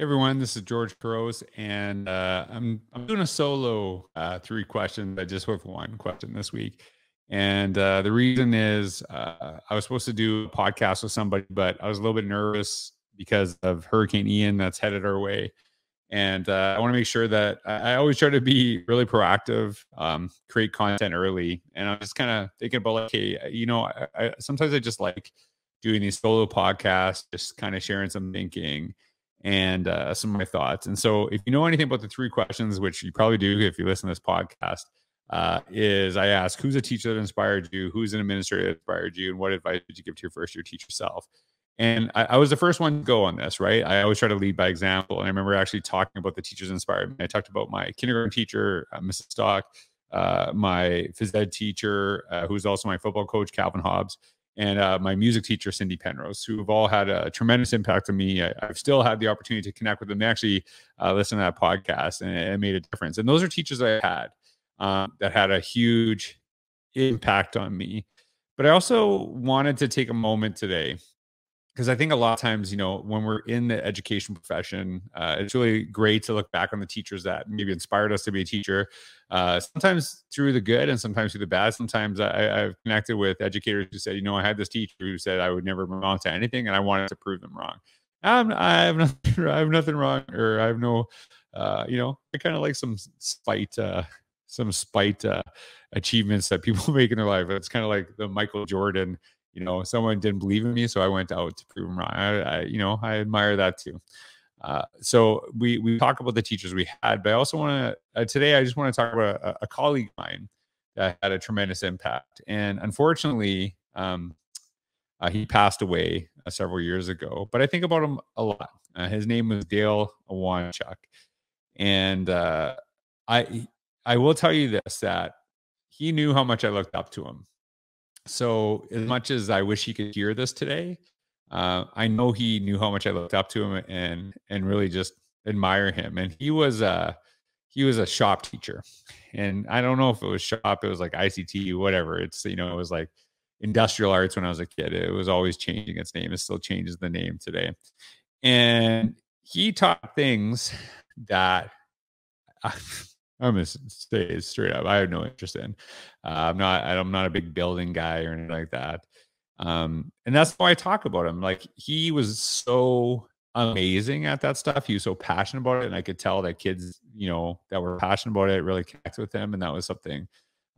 Everyone, this is George Couros, and uh, I'm I'm doing a solo uh, three questions. I just with one question this week, and uh, the reason is uh, I was supposed to do a podcast with somebody, but I was a little bit nervous because of Hurricane Ian that's headed our way, and uh, I want to make sure that I, I, always try to be really proactive, um, create content early, and I'm just kind of thinking about like, hey, you know, I, I, sometimes I just like doing these solo podcasts, just kind of sharing some thinking and uh, some of my thoughts. And so, if you know anything about the three questions, which you probably do if you listen to this podcast, uh, is I ask who's a teacher that inspired you, who's an administrator that inspired you, and what advice did you give to your first year teacher self? And I, I, was the first one to go on this, right? I always try to lead by example. And I remember actually talking about the teachers inspired me. I talked about my kindergarten teacher, uh, Mrs. Stock, uh, my phys ed teacher, uh, who's also my football coach, Calvin Hobbs, and uh, my music teacher, Cindy Penrose, who have all had a tremendous impact on me. I, have still had the opportunity to connect with them. They actually uh, listen to that podcast, and it, made a difference. And those are teachers I had um, that had a huge impact on me. But I also wanted to take a moment today because I think a lot of times, you know, when we're in the education profession, uh, it's really great to look back on the teachers that maybe inspired us to be a teacher. Uh, sometimes through the good and sometimes through the bad. Sometimes I, have connected with educators who said, you know, I had this teacher who said I would never amount to anything, and I wanted to prove them wrong. I'm, I have nothing. I have nothing wrong, or I have no, uh, you know, I kind of like some spite, uh, some spite uh, achievements that people make in their life. It's kind of like the Michael Jordan you know, someone didn't believe in me, so I went out to prove them wrong. I, I you know, I admire that too. Uh, so we we talk about the teachers we had, but I also want to uh, today. I just want to talk about a, a, colleague of mine that had a tremendous impact, and unfortunately, um, uh, he passed away uh, several years ago. But I think about him a lot. Uh, his name was Dale Ewanchuk, and uh, I I will tell you this that he knew how much I looked up to him so as much as I wish he could hear this today, uh, I know he knew how much I looked up to him and and really just admire him. And he was a he was a shop teacher, and I don't know if it was shop, it was like ICT, whatever. It's you know it was like industrial arts when I was a kid. It was always changing its name. It still changes the name today. And he taught things that I'm gonna say straight up. I have no interest in. Uh, I'm not. I'm not a big building guy or anything like that. Um, and that's why I talk about him. Like he was so amazing at that stuff. He was so passionate about it, and I could tell that kids, you know, that were passionate about it, really connected with him, and that was something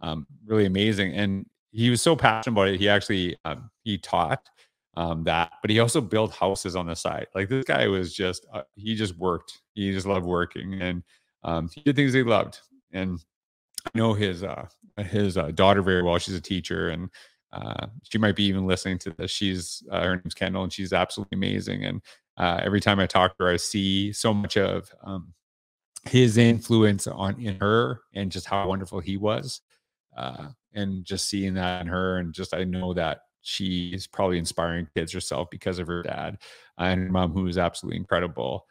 um, really amazing. And he was so passionate about it. He actually um, he taught um, that, but he also built houses on the side. Like this guy was just uh, he just worked. He just loved working and um, he did things he loved, and I know his uh, his uh, daughter very well. She's a teacher, and uh, she might be even listening to this. She's uh, her name's Kendall, and she's absolutely amazing. And uh, every time I talk to her, I see so much of um, his influence on in her, and just how wonderful he was. Uh, and just seeing that in her, and just I know that she is probably inspiring kids herself because of her dad and her mom, who is absolutely incredible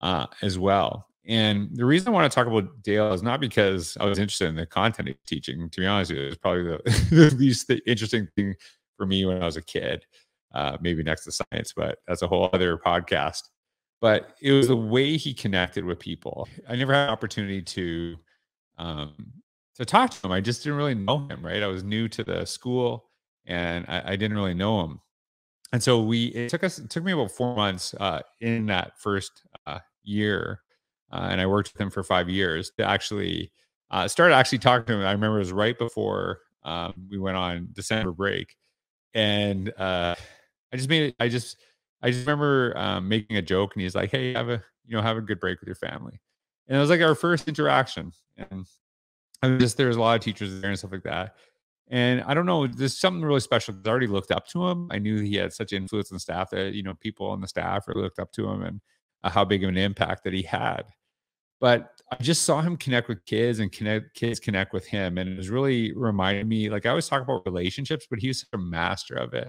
uh, as well. And the reason I want to talk about Dale is not because I was interested in the content of teaching. To be honest with you, it was probably the, the least interesting thing for me when I was a kid, uh, maybe next to science, but that's a whole other podcast. But it was the way he connected with people. I never had an opportunity to um, to talk to him. I just didn't really know him. Right, I was new to the school, and I, I didn't really know him. And so we it took us it took me about four months uh, in that first uh, year uh, and I worked with him for five years to actually uh, started actually talking to him. I remember it was right before um, we went on December break, and uh, I just made it. I just I just remember um, making a joke, and he's like, "Hey, have a you know have a good break with your family," and it was like our first interaction, and I mean, just there's a lot of teachers there and stuff like that. And I don't know, there's something really special. I already looked up to him. I knew he had such influence on staff that you know people on the staff really looked up to him and uh, how big of an impact that he had but I just saw him connect with kids and connect kids connect with him. And it was really reminded me, like I always talk about relationships, but he was a master of it.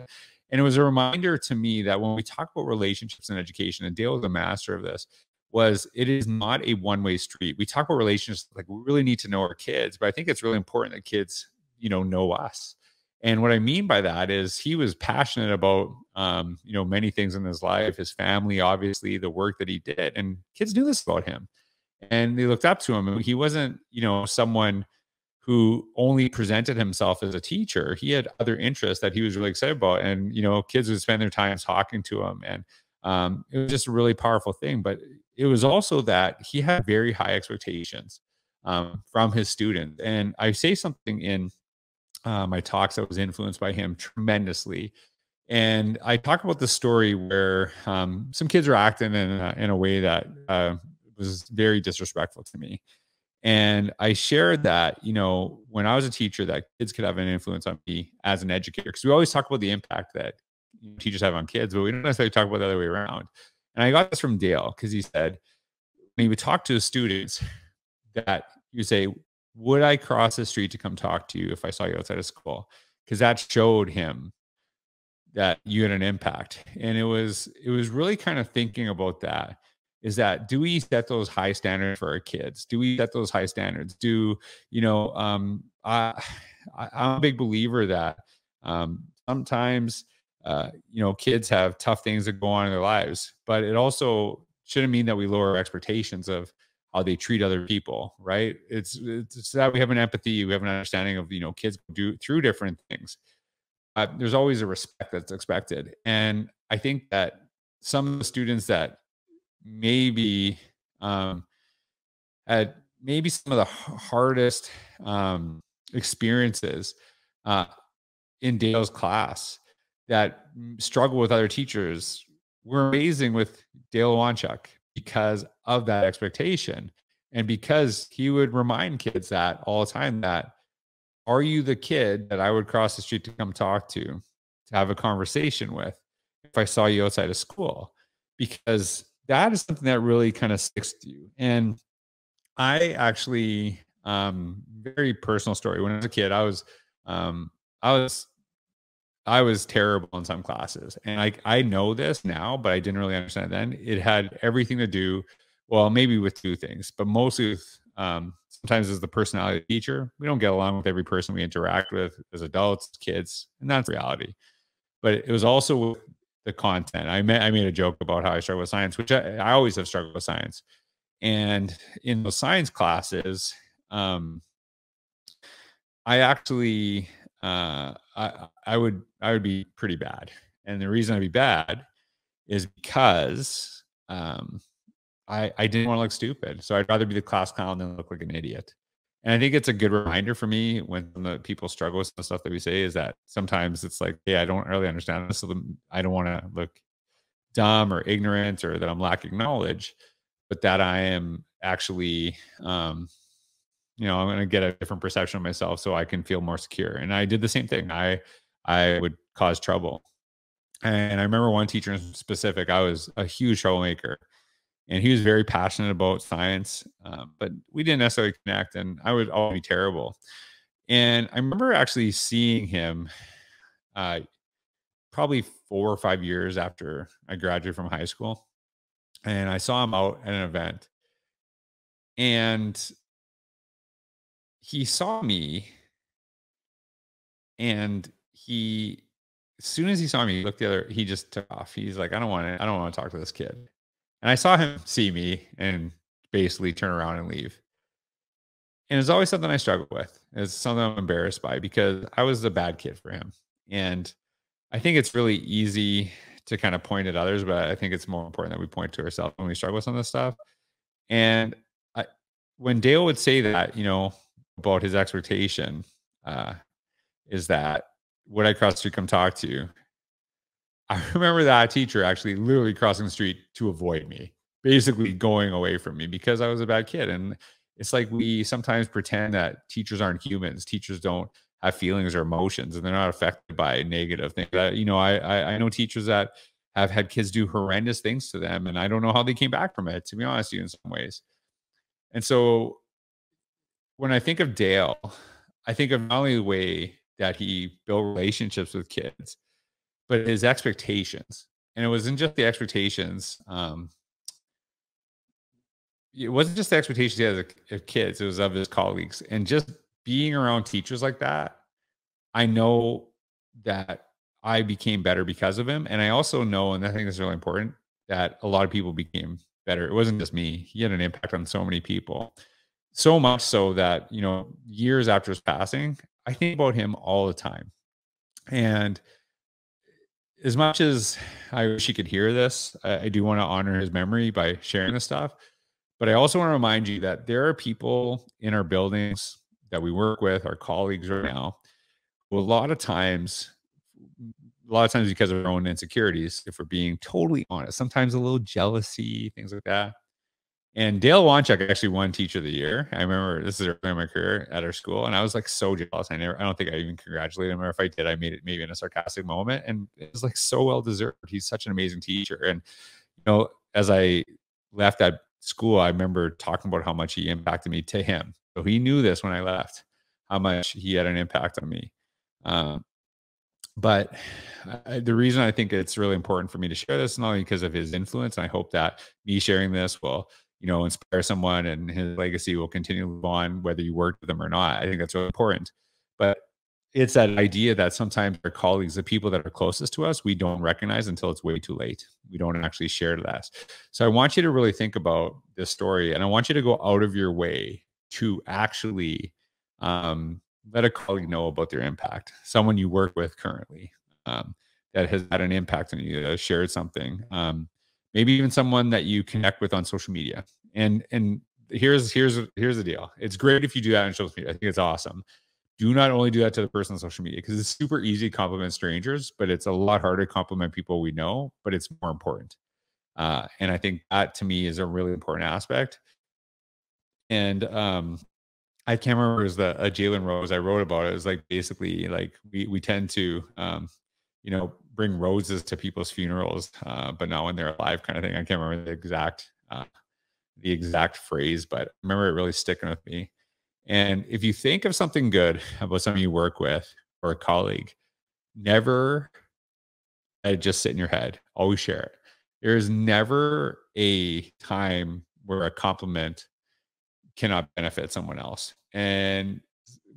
And it was a reminder to me that when we talk about relationships and education, and Dale was a master of this, was it is not a one-way street. We talk about relationships like we really need to know our kids, but I think it's really important that kids, you know, know us. And what I mean by that is he was passionate about, um, you know, many things in his life, his family, obviously, the work that he did, and kids knew this about him, and they looked up to him. He wasn't, you know, someone who only presented himself as a teacher. He had other interests that he was really excited about, and you know, kids would spend their time talking to him, and um, it was just a really powerful thing. But it was also that he had very high expectations um, from his students, and I say something in uh, my talks that was influenced by him tremendously. And I talk about the story where um, some kids are acting in a, in a way that uh, was very disrespectful to me. And I shared that, you know, when I was a teacher, that kids could have an influence on me as an educator. Because we always talk about the impact that teachers have on kids, but we don't necessarily talk about the other way around. And I got this from Dale because he said, when he would talk to his students, that you say, would I cross the street to come talk to you if I saw you outside of school? Because that showed him that you had an impact. And it was it was really kind of thinking about that. Is that do we set those high standards for our kids? Do we set those high standards? Do you know? Um, I, I I'm a big believer that um, sometimes uh, you know kids have tough things that go on in their lives, but it also shouldn't mean that we lower expectations of how they treat other people, right? It's it's that we have an empathy, we have an understanding of you know kids do through different things. Uh, there's always a respect that's expected, and I think that some of the students that maybe um, had maybe some of the hardest um, experiences uh, in Dale's class that struggle with other teachers were amazing with Dale Ewanchuk because of that expectation. And because he would remind kids that all the time that are you the kid that I would cross the street to come talk to, to have a conversation with if I saw you outside of school? Because that is something that really kind of sticks to you. And I actually, um, very personal story. When I was a kid, I was, um, I was I was terrible in some classes. And I, I know this now, but I didn't really understand then. It had everything to do, well, maybe with two things, but mostly with um, sometimes as the personality teacher. We don't get along with every person we interact with as adults, kids, and that's reality. But it was also the content. I made, I made a joke about how I struggle with science, which I, I always have struggled with science. And in those science classes, um, I actually uh, I I would I would be pretty bad. And the reason I'd be bad is because um, I I didn't want to look stupid. So I'd rather be the class clown than look like an idiot. And I think it's a good reminder for me when the people struggle with the stuff that we say is that sometimes it's like, hey, I don't really understand this, so I don't want to look dumb or ignorant or that I'm lacking knowledge, but that I am actually um, you know i'm going to get a different perception of myself so i can feel more secure. And i did the same thing. I i would cause trouble. And i remember one teacher in specific i was a huge troublemaker and he was very passionate about science um, but we didn't necessarily connect and i would always be terrible and i remember actually seeing him uh, probably four or five years after i graduated from high school and i saw him out at an event and he saw me and he as soon as he saw me, he looked the other, he just took off. He's like, I don't want to, I don't want to talk to this kid. And I saw him see me and basically turn around and leave. And it's always something I struggle with. It's something I'm embarrassed by because I was the bad kid for him. And I think it's really easy to kind of point at others, but I think it's more important that we point to ourselves when we struggle with some of this stuff. And I, when Dale would say that, you know, about his expectation uh, is that would I cross street come talk to you? I remember that teacher actually literally crossing the street to avoid me, basically going away from me because I was a bad kid. And it's like we sometimes pretend that teachers aren't humans. Teachers don't have feelings or emotions, and they're not affected by negative things. You know, I, I I know teachers that have had kids do horrendous things to them, and I don't know how they came back from it. To be honest, you in some ways. And so when I think of Dale, I think of not only the way that he built relationships with kids, but his expectations. And it wasn't just the expectations. Um, it wasn't just the expectations he had of kids, it was of his colleagues. And just being around teachers like that, I know that I became better because of him. And I also know, and I think this is really important, that a lot of people became better. It wasn't just me. He had an impact on so many people. So much so that, you know, years after his passing, I think about him all the time. And as much as I wish he could hear this, I, I do want to honor his memory by sharing this stuff. But I also want to remind you that there are people in our buildings that we work with, our colleagues right now, who a lot of times, a lot of times because of their own insecurities, if we're being totally honest, sometimes a little jealousy, things like that. And Dale Ewanchuk actually won Teacher of the Year. I remember this is early in my career at our school, and I was like so jealous. I never, I don't think I even congratulated him, or if I did, I made it maybe in a sarcastic moment. And it was like so well deserved. He's such an amazing teacher. And you know, as I left that school, I remember talking about how much he impacted me to him. So he knew this when I left, how much he had an impact on me. Um, but I, the reason I think it's really important for me to share this, not only because of his influence, and I hope that me sharing this will, you know, inspire someone and his legacy will continue to on, whether you worked with them or not. I think that's really important. But it's that idea that sometimes our colleagues, the people that are closest to us, we don't recognize until it's way too late. We don't actually share that. So I want you to really think about this story and I want you to go out of your way to actually um, let a colleague know about their impact, someone you work with currently um, that has had an impact on you, that shared something. Um, maybe even someone that you connect with on social media. And and here's here's here's the deal. It's great if you do that on social media. I think it's awesome do not only do that to the person on social media because it's super easy to compliment strangers, but it's a lot harder to compliment people we know, but it's more important. Uh, and I think that to me is a really important aspect. And um, I can't remember it was the uh, Jalen Rose I wrote about it. It was like basically like we we tend to um, you know bring roses to people's funerals, uh, but not when they're alive, kind of thing. I can't remember the exact uh, the exact phrase, but I remember it really sticking with me. And if you think of something good about someone you work with or a colleague, never let it just sit in your head. Always share it. There is never a time where a compliment cannot benefit someone else. And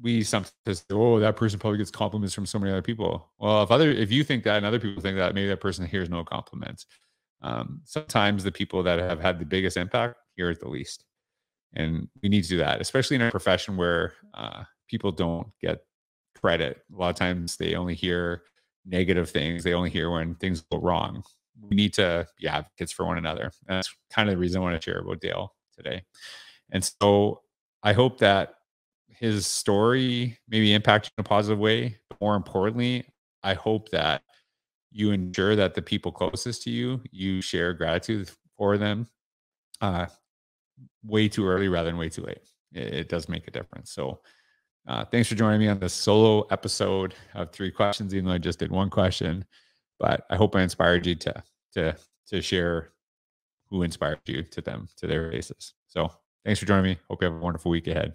we sometimes say, oh, that person probably gets compliments from so many other people. Well, if other if you think that and other people think that, maybe that person hears no compliments. Um, sometimes the people that have had the biggest impact hear it the least. And we need to do that, especially in a profession where uh, people don't get credit. A lot of times they only hear negative things, they only hear when things go wrong. We need to be advocates for one another. And that's kind of the reason I want to share about Dale today. And so I hope that his story maybe impact in a positive way. But more importantly, I hope that you ensure that the people closest to you, you share gratitude for them. Uh, way too early rather than way too late. It, it does make a difference. So, uh, thanks for joining me on this solo episode of three questions, even though I just did one question. But I hope I inspired you to to to share who inspired you to them to their basis. So, thanks for joining me. Hope you have a wonderful week ahead.